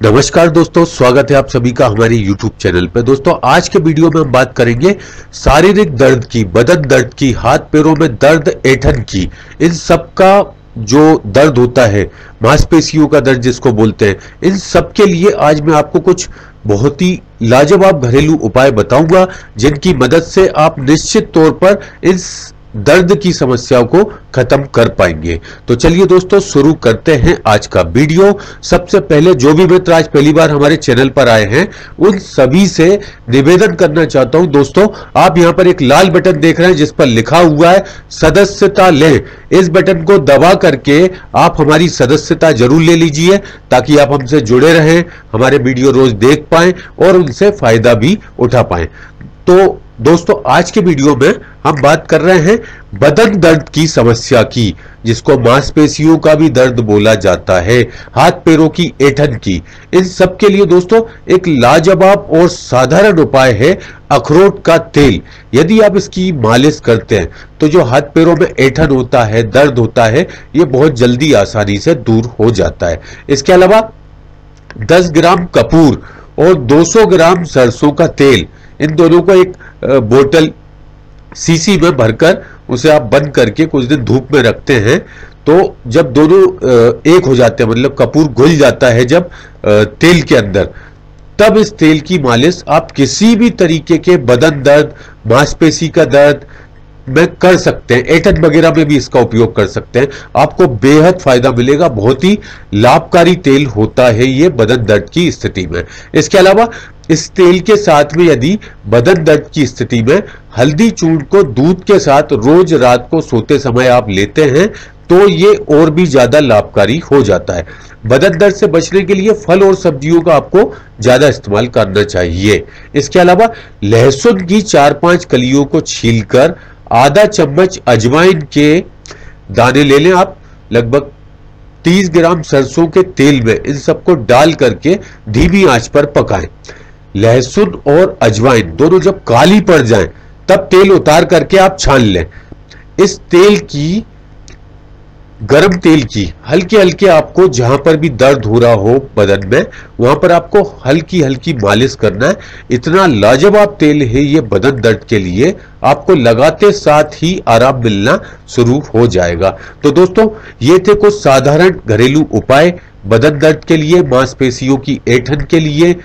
नमस्कार दोस्तों, स्वागत है आप सभी का हमारे YouTube चैनल पे दोस्तों, आज के वीडियो में हम बात करेंगे शारीरिक दर्द की, बदन दर्द की, हाथ पैरों में दर्द, ऐठन की। इन सब का जो दर्द होता है, मांसपेशियों का दर्द जिसको बोलते हैं, इन सब के लिए आज मैं आपको कुछ बहुत ही लाजवाब घरेलू उपाय बताऊँगा, जिनकी मदद से आप निश्चित तौर पर इस दर्द की समस्याओं को खत्म कर पाएँगे। तो चलिए दोस्तों, शुरू करते हैं आज का वीडियो। सबसे पहले जो भी मित्र आज पहली बार हमारे चैनल पर आए हैं, उन सभी से निवेदन करना चाहता हूँ। दोस्तों, आप यहाँ पर एक लाल बटन देख रहे हैं, जिस पर लिखा हुआ है, सदस्यता लें। इस बटन को दबा करके आप हमारी सदस्यता ज़रूर ले लीजिए, ताकि आप हमसे जुड़े रहें, हमारे वीडियो रोज देख पाए और उनसे फ़ायदा भी उठा पाए। तो दोस्तों, आज के वीडियो में हम बात कर रहे हैं बदन दर्द की समस्या की, जिसको मांसपेशियों का भी दर्द बोला जाता है, हाथ पैरों की ऐठन की। इन सब के लिए दोस्तों, एक लाजवाब और साधारण उपाय है अखरोट का तेल। यदि आप इसकी मालिश करते हैं तो जो हाथ पैरों में ऐठन होता है, दर्द होता है, ये बहुत जल्दी आसानी से दूर हो जाता है। इसके अलावा 10 ग्राम कपूर और 200 ग्राम सरसों का तेल इन दोनों को एक बोतल सीसी में भरकर उसे आप बंद करके कुछ दिन धूप में रखते हैं तो जब दोनों एक हो जाते हैं मतलब कपूर घुल जाता है जब तेल के अंदर, तब इस तेल की मालिश आप किसी भी तरीके के बदन दर्द, मांसपेशी का दर्द में कर सकते हैं। एटन वगैरह में भी इसका उपयोग कर सकते हैं। आपको बेहद फ़ायदा मिलेगा। बहुत ही लाभकारी तेल होता है ये बदन दर्द की स्थिति में। इसके अलावा, इस तेल के साथ में यदि बदन दर्द की स्थिति में हल्दी चूर्ण को दूध के साथ रोज रात को सोते समय आप लेते हैं तो ये और भी ज़्यादा लाभकारी हो जाता है। बदन दर्द से बचने के लिए फल और सब्जियों का आपको ज़्यादा इस्तेमाल करना चाहिए। इसके अलावा, लहसुन की चार पाँच कलियों को छीलकर आधा चम्मच अजवाइन के दाने ले लें आप, लगभग 30 ग्राम सरसों के तेल में, इन सबको डाल करके धीमी आँच पर पकाएँ। लहसुन और अजवाइन दोनों जब काली पड़ जाएँ, तब तेल उतार करके आप छान लें। इस तेल की गरम तेल की हल्के हल्के आपको जहाँ पर भी दर्द हो रहा हो बदन में, वहाँ पर आपको हल्की हल्की मालिश करना है। इतना लाजवाब तेल है ये बदन दर्द के लिए। आपको लगाते साथ ही आराम मिलना शुरू हो जाएगा। तो दोस्तों, ये थे कुछ साधारण घरेलू उपाय बदन दर्द के लिए, मांसपेशियों की ऐठन के लिए,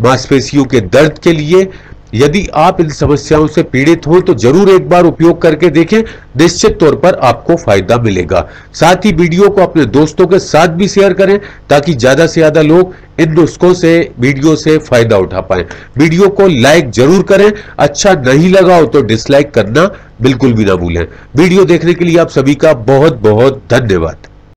मांसपेशियों के दर्द के लिए। यदि आप इन समस्याओं से पीड़ित हो तो ज़रूर एक बार उपयोग करके देखें। निश्चित तौर पर आपको फ़ायदा मिलेगा। साथ ही वीडियो को अपने दोस्तों के साथ भी शेयर करें, ताकि ज़्यादा से ज़्यादा लोग इन नुस्खों से, वीडियो से फ़ायदा उठा पाए। वीडियो को लाइक ज़रूर करें। अच्छा नहीं लगा हो तो डिसलाइक करना बिल्कुल भी ना भूलें। वीडियो देखने के लिए आप सभी का बहुत बहुत धन्यवाद।